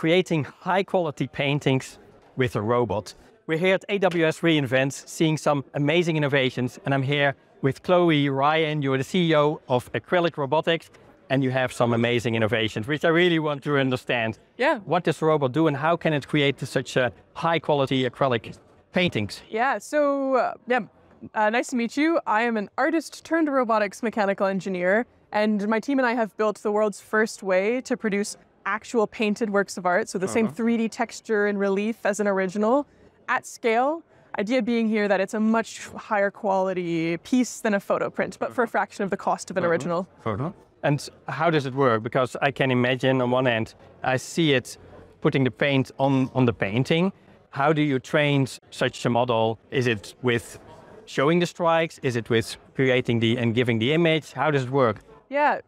creating high quality paintings with a robot. We're here at AWS reInvent seeing some amazing innovations, and I'm here with Chloe Ryan. You're the CEO of Acrylic Robotics, and you have some amazing innovations, which I really want to understand. Yeah. What does the robot do, and how can it create such a high quality acrylic paintings? Yeah. So, uh, yeah, uh, nice to meet you. I am an artist turned robotics mechanical engineer, and my team and I have built the world's first way to produce actual painted works of art. So the same uh-huh. 3D texture and relief as an original at scale. Idea being here that it's a much higher quality piece than a photo print, but for a uh-huh. fraction of the cost of an uh-huh. original. Photo. And how does it work? Because I can imagine on one end, I see it putting the paint on, on the painting. How do you train such a model? Is it with showing the strikes? Is it with creating the and giving the image? How does it work? Yeah,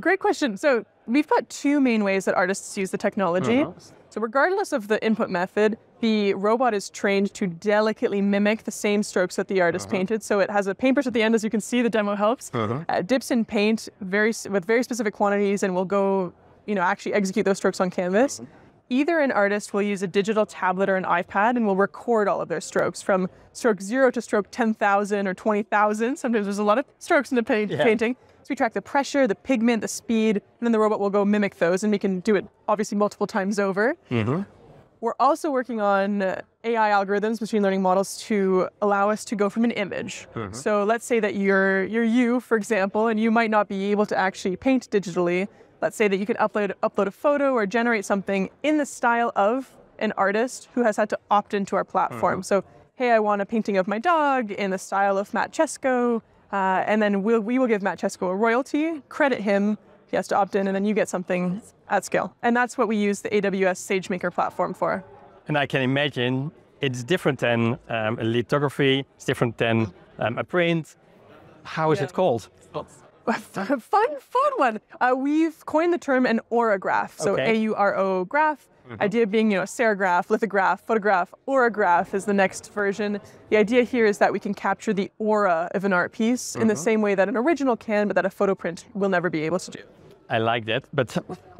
great question. So we've got two main ways that artists use the technology. Uh-huh. So regardless of the input method, the robot is trained to delicately mimic the same strokes that the artist uh-huh. painted. So it has a paintbrush at the end, as you can see. The demo helps. Uh-huh. Uh, dips in paint very with very specific quantities, and will go, you know, actually execute those strokes on canvas. Either an artist will use a digital tablet or an iPad and will record all of their strokes from stroke zero to stroke 10,000 or 20,000. Sometimes there's a lot of strokes in a paint- Yeah. painting. So we track the pressure, the pigment, the speed, and then the robot will go mimic those, and we can do it obviously multiple times over. Mm-hmm. We're also working on AI algorithms, machine learning models, to allow us to go from an image. Mm-hmm. So let's say that you're you're you, for example, and you might not be able to actually paint digitally. Let's say that you could upload upload a photo or generate something in the style of an artist who has had to opt into our platform. So hey, I want a painting of my dog in the style of Matt Chesko, uh, and then we'll, we will give Matt Chesko a royalty, credit him. He has to opt in, and then you get something at scale. And that's what we use the AWS SageMaker platform for. And I can imagine it's different than um, a lithography, it's different than um, a print. How is Yeah. it called? fun, fun one. Uh, we've coined the term an aurograph. So Okay. A U R O graph. Idea being, you know, serigraph, lithograph, photograph, aurograph is the next version. The idea here is that we can capture the aura of an art piece in the same way that an original can, but that a photo print will never be able to do. I like that. But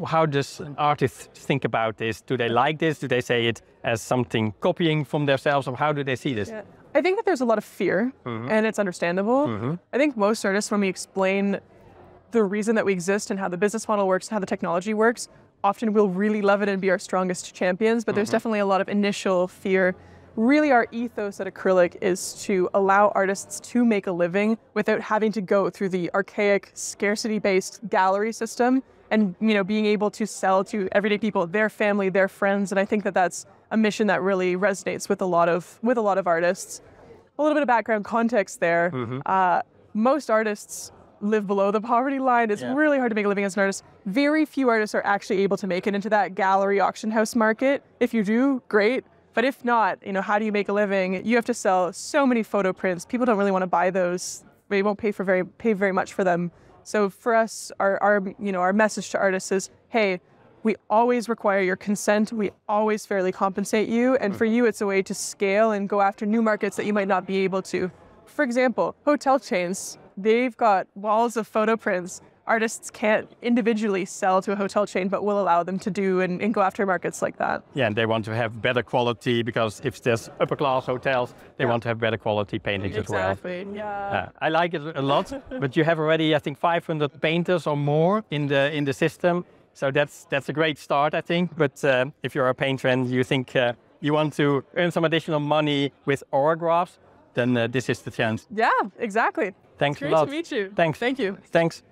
how does artists think about this? Do they like this? Do they say it as something copying from themselves, or how do they see this? I think that there's a lot of fear, mm-hmm. and it's understandable. Mm-hmm. I think most artists, when we explain the reason that we exist and how the business model works, how the technology works, often we'll really love it and be our strongest champions. But there's mm-hmm. definitely a lot of initial fear. Really, our ethos at Acrylic is to allow artists to make a living without having to go through the archaic, scarcity-based gallery system, and you know, being able to sell to everyday people, their family, their friends. And I think that that's a mission that really resonates with a lot of with a lot of artists. A little bit of background context there. Uh, most artists live below the poverty line. It's Yeah. really hard to make a living as an artist. Very few artists are actually able to make it into that gallery auction house market. If you do, great. But if not, you know, how do you make a living? You have to sell so many photo prints. People don't really want to buy those. They won't pay for very pay very much for them. So for us, our, our you know our message to artists is, hey, we always require your consent. We always fairly compensate you. And hmm. for you, it's a way to scale and go after new markets that you might not be able to. For example, hotel chains, they've got walls of photo prints. Artists can't individually sell to a hotel chain, but will allow them to do and, and go after markets like that. Yeah, and they want to have better quality because if there's upper class hotels, they want to have better quality paintings as well. Yeah. Yeah, I like it a lot, but you have already, I think, 500 painters or more in the in the system. So that's that's a great start, I think. But uh, if you're a painter and you think uh, you want to earn some additional money with aurographs, then uh, this is the chance. Yeah, exactly. Thanks Great a lot. to meet you. Thanks. Thank you. Thanks.